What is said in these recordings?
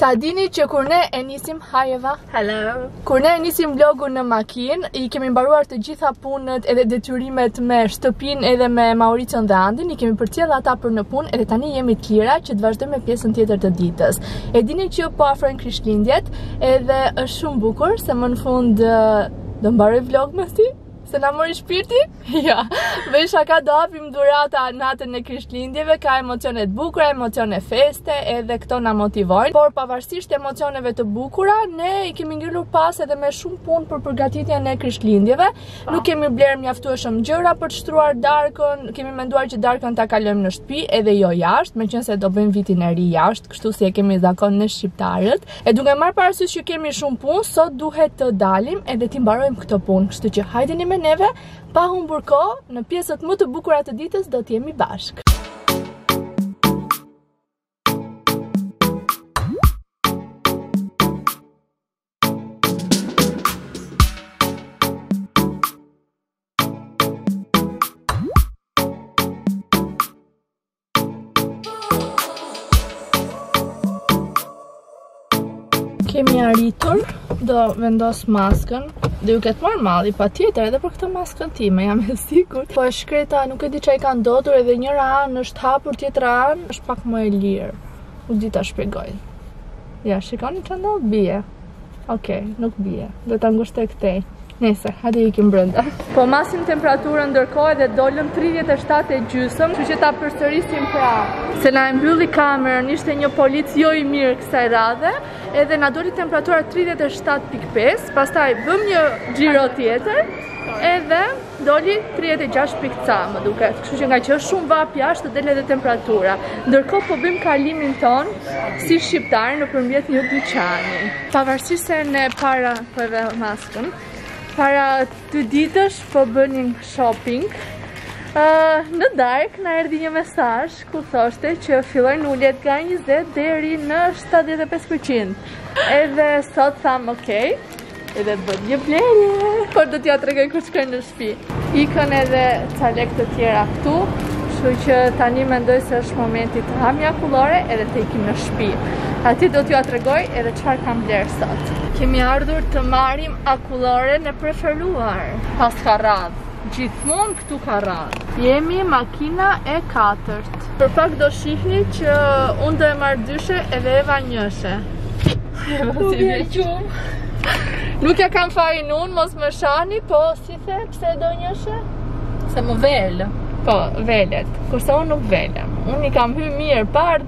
Ta dini që kur ne e nisim Hajeva Hello Kur ne e nisim vlogun në makinë I kemi mbaruar të gjitha punët edhe detyrimet me shtëpinë edhe me Mauricion dhe Andin I kemi përcjellë ata për në punë edhe tani jemi të lira që të vazhdojmë me pjesën tjetër të ditës E dini që po afrojnë krishtlindjet edhe është shumë bukur se më në fund do mbaroj vlog me si Se na mori shpirti? Ja, dhe isha ka do hapim dhurata natën e krishtlindjeve, ka emocione të bukura, emocione feste, edhe këto na motivojnë. Por pavarësisht emocioneve të bukura, ne i kemi ngelur pas edhe me shumë punë për përgatitjen e krishtlindjeve. Po. Nuk kemi blerë mjaftueshëm gjëra për të shtruar darkën, kemi menduar që darkën ta kalojmë në shtëpi edhe jo jashtë, meqenëse do bëjmë vitin e ri jashtë, kështu si e kemi zakon ne shqiptarët. E duke marrë parasysh që kemi shumë punë, sot duhet të dalim edhe t'i mbarojmë këto punë. Kështu që hajdeni me neve, pa humbur kohë, në pjesët më të bukura të ditës do të jemi bashkë. kemi arritur do vendos maskën dhe ju ka marrë malli patjetër edhe për këtë maskën time jam e sigurt po e shkreta nuk e di ça i ka ndodhur edhe njëra anë është hapur tjetra anë është pak më e lirë s'di ta shpjegoj ja shikoni ça ndodh bie Ok, nuk bie. Do ta ngushtoj këtej. Nejse, hajde ikim brenda. Po masim temperaturën ndërkohë edhe dolëm 37 e gjysëm, kështu që ta përsërisim pra. Se na e mbylli kamerën, ishte një polic jo i mirë kësaj radhe, edhe na doli temperatura 37.5, pastaj bëmë një xhiro tjetër, edhe Doli 36 pikë ca më duket, kështu që ngaqë është shumë vapë jashtë të del edhe temperatura. Ndërkohë po bëjmë kalimin tonë si shqiptarë nëpërmjet një dyqani. Pavarësisht se ne para po e heq maskën, para dy ditësh po bënim shopping. në darkë na erdhi një mesazh ku thoshte që fillojnë uljet nga 20 deri në 75%. Edhe sot thamë, okay, Edhe bëtë një blerje Por do t'jua tregoj kur shkojmë në shpi Ikën edhe ca lekë të tjera këtu Kshu që tani mendoj se është momenti të hamë një akullore Edhe të ikim në shpi Aty do t'jua tregoj edhe çfarë kam blerë sot Kemi ardhur të marrim akulloren e preferuar Paska radhë Gjithmonë këtu ka radhë. Jemi makina e katërt. Për pak do shihni që unë do e marrë dyshe edhe Eva njëshe. Po i vjen gjumë. Nuk e kam fajin unë, mos më shani, po si the, pse do njëshe? Se më velë. Po, velet. Kurse unë nuk velem. Unë i kam hy mirë, parë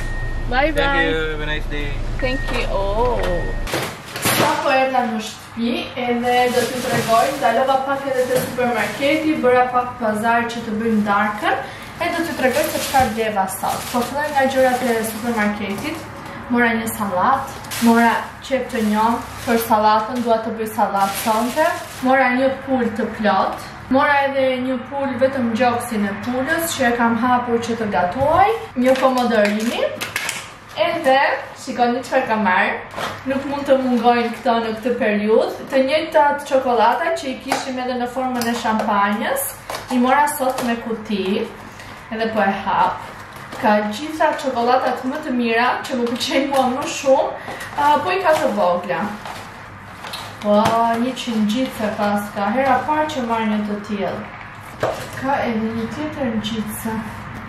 Bye bye. Thank you. Have a nice day. Thank you. Oh. Sapo erdha në shtëpi, edhe do t'ju tregoj, ndalova pak edhe te supermarketi, bëra pak pazar që të bëjmë darkën, e do t'ju tregoj se çfarë bleva sot. Po filloj nga gjërat e supermarketit. Mora një sallatë, mora qepë të njoma për sallatën, dua të bëj sallatë sonte. Mora një pulë të plotë, Mora edhe një pulë vetëm gjoksin e pulës që e kam hapur që të gatuaj, një pomodorini, edhe shikoni çfarë kam marrë. Nuk mund të mungojnë këto në këtë periudhë. Të njëjtat çokollata që i kishim edhe në formën e shampanjës, i mora sot me kuti, edhe po e hap. Ka gjitha çokollatat më të mira që më pëlqejnë mua më shumë, po i ka të vogla. Ua, me ngjitëse paska, hera e parë që marr një të tillë. Ka edhe një tjetër ngjitëse.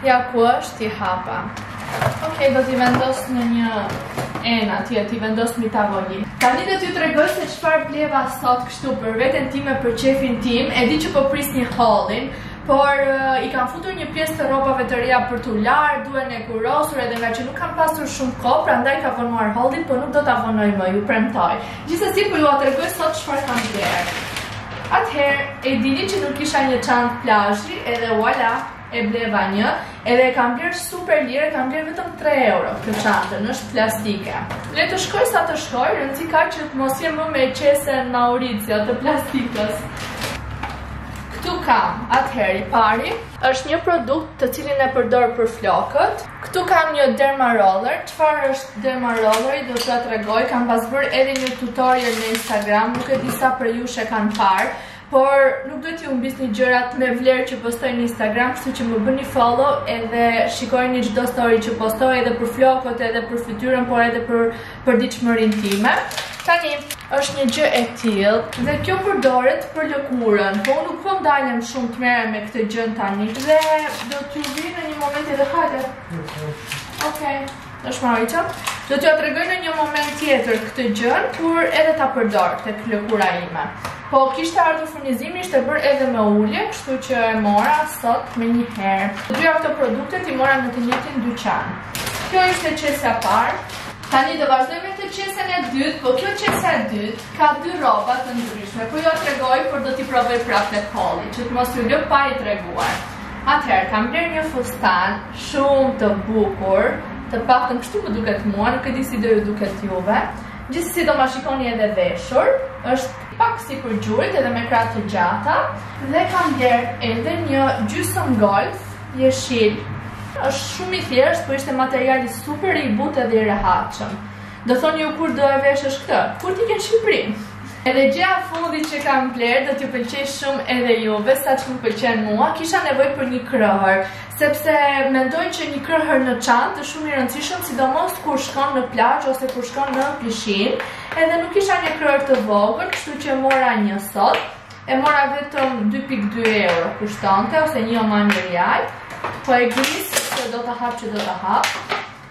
Ja ku është, i hapa. Ok, do t'i vendos në një enë atje, t'i vendos mbi tavolinë. Tani do t'ju tregoj se çfarë bleva sot kështu për veten time, për qejfin tim, e di që po prisni haul-in, Por i kam futur një pjesë të rrobave të reja për t'u larë, duhen hekurosur edhe ngaqë nuk kam pasur shumë kohë, prandaj ka vonuar haul-i, por nuk do ta vonoj më, ju premtoj. Gjithsesi po jua tregoj sot çfarë kam blerë. Atëherë, e dini që nuk kisha një çantë plazhi, edhe voilà, e bleva një, edhe e kam blerë super lirë, kam blerë vetëm 3 euro këtë çantën, është plastike. Le të shkojë sa të shkojë, rëndësi ka që të mos jem më me qese në Mauricio të plastikës. Këtu kam, atëherë i pari, është një produkt të cilin e përdor për flokët. Këtu kam një derma roller, çfarë është derma rolleri, do t'jua tregoj, kam pas bërë edhe një tutorial në Instagram, nuk e di sa prej jush e kanë parë, por nuk duhet t'i humbisni gjërat me vlerë që postoj në Instagram, kështu që më bëni follow edhe shikojini çdo story që postoj edhe për flokët edhe për fytyrën, por edhe për përditshmërinë time. Tani është një gjë e tillë dhe kjo përdoret për lëkurën. Po unë nuk po ndalem shumë të merrem me këtë gjënë tani dhe do t'ju vi në një moment edhe hajde. Okej. Është më rëndë. Do t'ju tregoj në një moment tjetër këtë gjënë, kur edhe ta përdor tek lëkura ime. Po kishte ardhur furnizimi, ishte bërë edhe me ulje, kështu që e mora sot menjëherë. Të dyja këto produkte i mora në të njëtin dyqan. Kjo ishte qesja e parë. Tani do vazhdoj me këtë qesen e dytë, po kjo qese e dytë ka dy rroba të ndryshme, po jua tregoj, por do t'i provoj prapë në holl, që të mos ju lë pa i treguar. Atëherë, kam blerë një fustan shumë të bukur, të paktën kështu më duket mua, nuk e di si do ju duket juve, gjithsesi do ma shikoni edhe veshur, është pak si për gjurit edhe me krahë të gjata, dhe kam blerë edhe një gjysëm golf, Jeshil, Është shumë i thjeshtë, por ishte materiali super i butë edhe i rehatshëm. Do thoni ju kur do e veshësh këtë? Kur të iki në Shqipëri. Edhe gjëja e fundit që kam blerë do t'ju pëlqejë shumë edhe juve, sa ç' më pëlqen mua, kisha nevojë për një krëhër, sepse mendoj që një krëhër në çantë është shumë i rëndësishëm, sidomos kur shkon në plazh ose kur shkon në pishinë. Edhe nuk kisha një krëhër të vogël, kështu që mora një sot. E mora vetëm 2.2 euro kushtonte ose një oman një rial. Po e gris se do ta hap që do ta hap.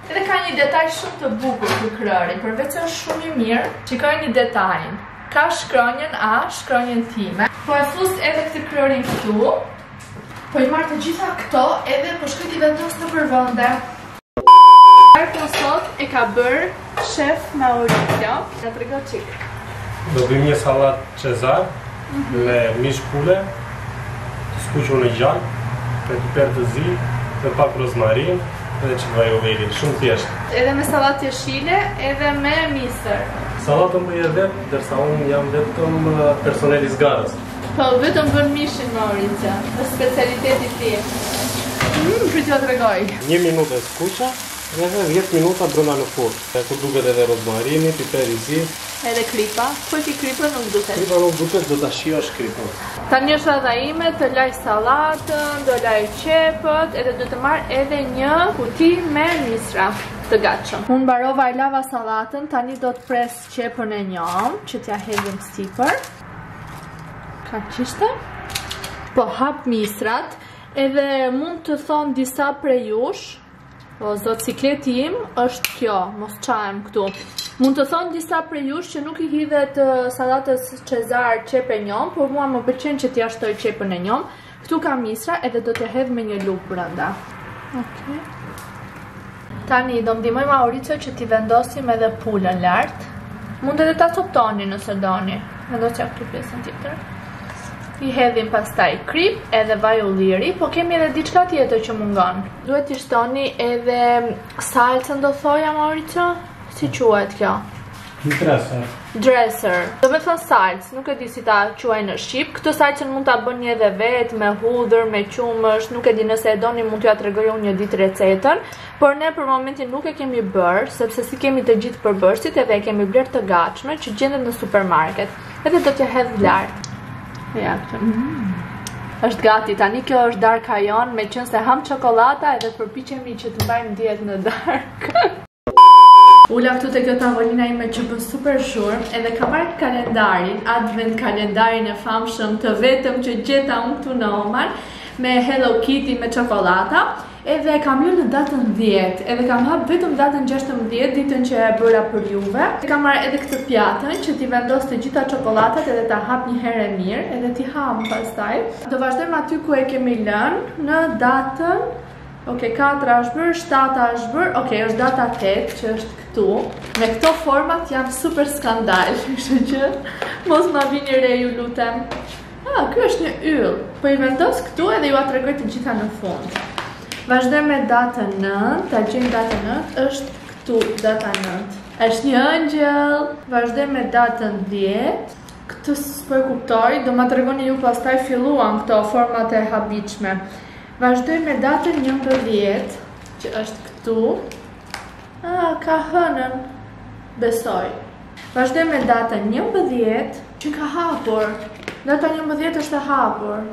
Edhe ka një detaj shumë të bukur ky krëhri, përveçse është shumë i mirë. Shikojeni detajin. Ka shkronjën A, shkronjën time. Po e fus edhe këtë krëhrin këtu. Po i marr të gjitha këto edhe po shkoj t'i vendos nëpër vende. Por po sot e ka bërë shef Mauricio? Na trego çik. Do bëjmë një sallatë cezar mm -hmm. me mish pule, të skuqur në tigan, me piper të zi, me pak rozmarin dhe çik vaj ulliri, shumë thjesht. Edhe me sallatë jeshile, edhe me misër. Sallatën bëje vetë, ndërsa unë jam vetëm personel i zgarës. Po vetëm bën mishin Mauricio, është specialiteti i tij. Mmm, prit t'ua tregoj. Një minutë e skuqa dhe edhe dhjetë minuta brenda në furrë. Edhe ku duket edhe rozmarini, piper i zi. Edhe kripa, ku e ke kripën nuk duket. Kripa nuk duket, do ta shijosh kripën. Tani është radha ime të laj sallatën, do laj qepët, edhe duhet të marr edhe një kuti me misra të gatshëm. Unë mbarova e lava sallatën, tani do të pres Qepën e njomë që t'ia hedhim sipër. Kaq ishte. Po hap misrat, edhe mund të thonë disa prej jush, o zot siklet im është kjo, mos çahem këtu. Mund të thonë disa prej jush që nuk i hidhet sallatës cezar qepë e njomë, por mua më pëlqen që t'ia shtoj qepën e njomë. Këtu kam misra edhe do t'ia hedh me një lugë brenda. Ok. Tani, do më ndihmojë Mauricio që t'i vendosim edhe pulën lart. Mund edhe ta coptoni nëse doni. Vendosja këtu pjesën tjetër. I hedhim pastaj kripë edhe vaj ulliri, po kemi edhe diçka tjetër që mungon. Duhet t'i shtoni edhe salcën do thoja Mauricio? Si quhet kjo? Dresser. Dresser. Domethënë salcë, nuk e di si ta quaj në Shqip. Këtë salcën mund ta bëni edhe vetë, me hudhër, me qumësht, nuk e di nëse e doni, mund t'ja tregoj unë një ditë recetën. Por ne për momentin nuk e kemi bërë, sepse s'i kemi të gjithë përbërësit edhe e kemi blerë të gatshme që gjendet në supermarket. Edhe do t'ja hedh lart. Ja, këtë. Mm. është gati, tani kjo është darka jonë, meqenëse hamë çokollata edhe përpiqemi që të mbajmë dietë në darkë. Ula këtu te kjo tavolina ime që bën super zhurmë edhe kam marrë kalendarin, advent kalendarin e famshëm të vetëm që gjeta unë këtu në Oman me Hello Kitty, me çokollata edhe e kam lënë në datën 10 edhe kam hap vetëm datën 16 ditën që e bëra për juve e kam marrë edhe këtë pjatën që t'i vendos të gjitha çokollatat edhe ta hap një herë e mirë edhe t'i hamë pastaj do vazhdojmë aty ku e kemi lënë në datën Ok, katra është bërë, shtata është bërë, ok, është data 8 që është këtu. Me këto format jam super skandal, kështu që mos ma vini re ju lutem. Ah, ky është një yll. Po i vendos këtu edhe jua tregoj të gjitha në fund. Vazhdojmë me datën 9, ta gjejmë datën 9, është këtu data 9. Është një engjëll. Vazhdojmë me datën 10. Këtë s'po e kuptoj, do ma tregoni ju pastaj filluan këto format e habitshme. Vazhdojmë me datën 11 që është këtu. Ah, ka hënën. Besoj. Vazhdojmë me datën 11 e kam hapur. Data 11 është e hapur.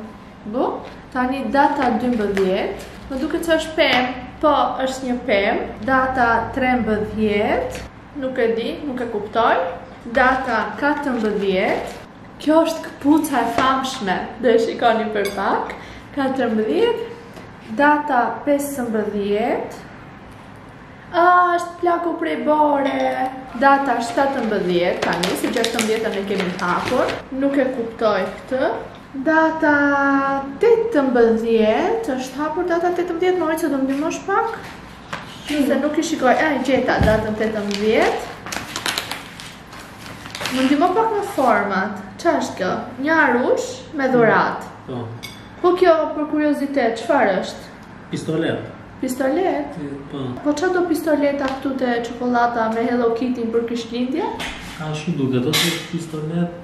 Bu, tani data 12, më duket se është pemë. Po, është një pemë. Data 13, nuk e di, nuk e kuptoj. Data 14, Kjo është këpuca e famshme, do e shikoni për pak, katërmbëdhjetë, data pesëmbëdhjetë, është plaku prej bore, data shtatëmbëdhjetë, tani se gjashtëmbëdhjetën e kemi hapur, nuk e kuptoj këtë, data tetëmbëdhjetë, është hapur data tetëmbëdhjetë, mos do më ndihmosh pak, se nuk i shikoj, e gjeta datën tetëmbëdhjetë, Më ndihmo pak me format. Çfarë është kjo? Një arush me dhuratë. Po. Po kjo për kuriozitet, çfarë është? Pistolet. Pistolet? Po. Po çfarë do pistoleta këtu te çokollata me Hello Kitty për Krishtlindje? Ashtu më duket, ose pistolet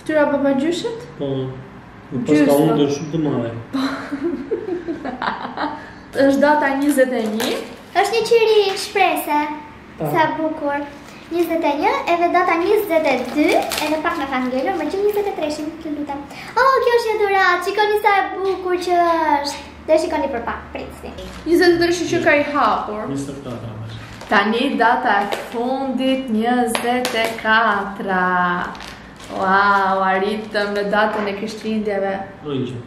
Fytyra e babagjyshit? Po, me paska hundën shumë të madhe. Po, është data 21. është një qiri shprese, po. sa bukur. 21, edhe data 22, edhe pak na kanë ngelur, ma gjej 23-shin, të lutem. O, oh, kjo është një dhuratë, shikoni sa e bukur që është. Dhe e shikoni për pak, prisni. Njëzet e treshi që ka i hapur. Njëzet e treshi. Tani data e fundit njëzet e katra. Wow, arritëm në datën e Krishtlindjeve. Ëngjëll.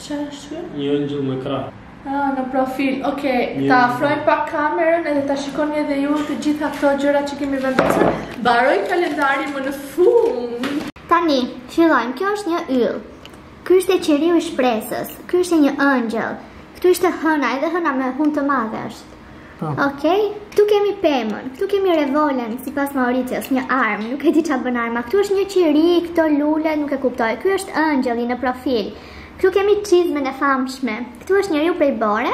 Ça është kjo? Një ëngjëll me krahë. Ah, në profil. Ok, ta afrojmë pak kamerën edhe ta shikoni edhe ju të gjitha këto gjëra që kemi vendosur. Mbaroi kalendari më në fund. Tani, fillojmë. Kjo është një yll. Ky ishte qiriu i shpresës, ky ishte një ëngjëll, këtu ishte hëna, edhe hëna me hundë të madhe është. Po. Ok, këtu kemi pemën, këtu kemi revolen, sipas Mauricios, një armë, nuk e di ça bën arma, këtu është një qiri, këtë lulen, nuk e kuptoj, ky është ëngjëlli në profil, këtu kemi çizmen e famshme, këtu është njeriu prej bore,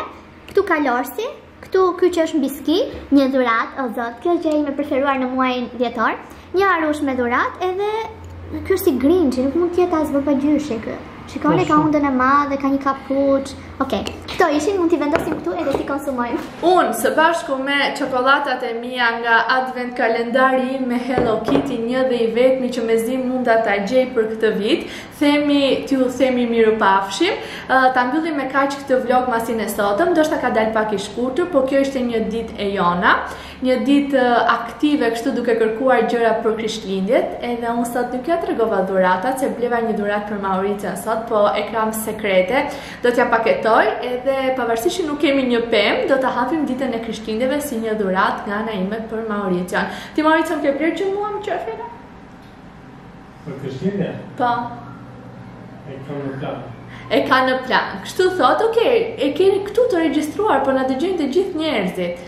këtu kalorsi, Këtu ky që është mbi ski, një dhuratë, o zot, kjo që imja e preferuar në muajin dhjetor, një arush me dhuratë, edhe ky është si Grinçi, nuk mund të jetë as babagjyshi ky. Shikojeni ka hundën e madhe, ka një kapuç. Okej. Këto ishin, mund t'i vendosim këtu edhe t'i konsumojmë. Unë së bashku me çokoladat e mia nga Advent kalendari im me Hello Kitty, një dhe i vetmi që mezi munda ta gjej për këtë vit, Themi t'ju themi mirupafshim. Ta mbyllim me kaq këtë vlogmasin e sotëm. Ndoshta ka dalë pak i shkurtër, po kjo ishte një ditë e jona, një ditë aktive kështu duke kërkuar gjëra për Krishtlindjet, edhe unë sot nuk jua tregova dhuratat, se bleva një dhuratë për Mauricion sot, po e kam sekrete. Do t'ja paketoj edhe pavarësisht që nuk kemi një pemë, do ta hapim ditën e Krishtlindjeve si një dhuratë nga ana ime për Mauricion. Ti Mauricio më ke blerë gjë mua më qerfena? Për Krishtlindje? Po. E ka në plan. E ka në plan. Kështu thotë, ok, e keni këtu të regjistruar, po na dëgjojnë të gjithë njerëzit.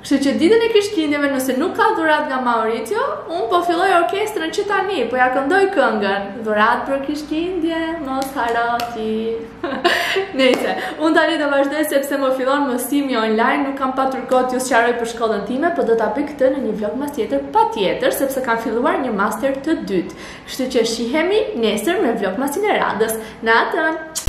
Kështu që ditën e Krishtlindjeve, nëse nuk ka dhuratë nga Mauricio, unë po filloj orkestrën që tani, po ja këndoj këngën. Dhuratë për Krishtlindje, mos harroti. Nejse, unë tani do vazhdoj sepse më fillon mësimi online, nuk kam patur kohë t'ju sqaroj për shkollën time, po do ta bëj këtë në një vlogmas tjetër, patjetër, sepse kam filluar një master të dytë. Kështu që shihemi nesër me vlogmasin e radhës. Natën!